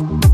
you